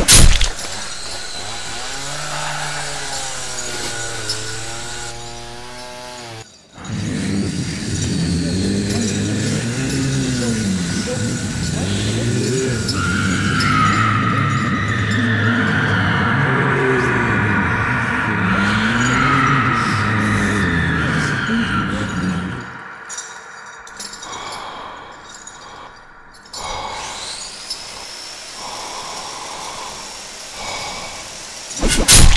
you you